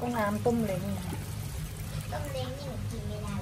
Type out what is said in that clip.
ก็น้ำต้มเล้งต้มเล้งนี่หนูกินไม่ได้